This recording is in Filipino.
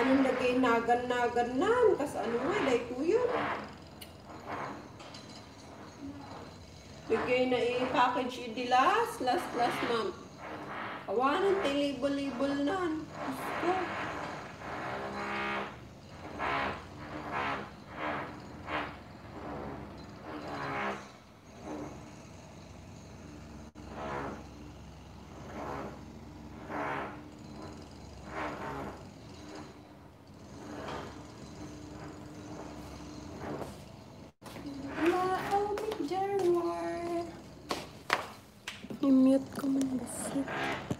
Anong lagay nagan-nagan nan? Kas ano nga, ko yun. Bigay na i-package yung dilas. Last, last, ma'am. Kawanan, tayo label-label nan. Gusto. и меткому бассейну.